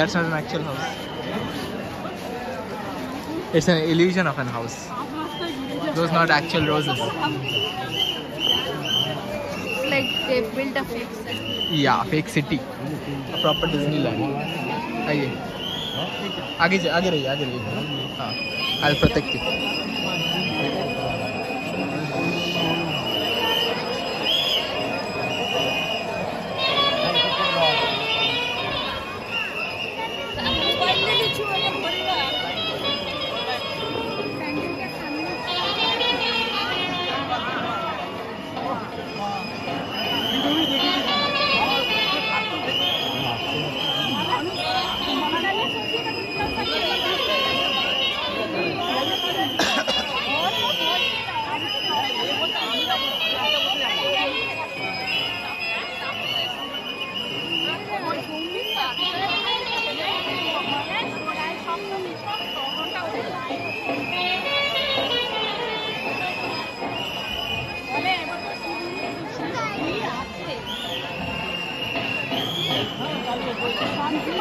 that's not an actual house. It's an illusion of an house. Those not actual roses. Like they built a fake city. Yeah, fake city. A proper Disneyland. आइए आगे जा- आगे रहिए आगे रहिए हाँ I'll protect you. Ja, danke.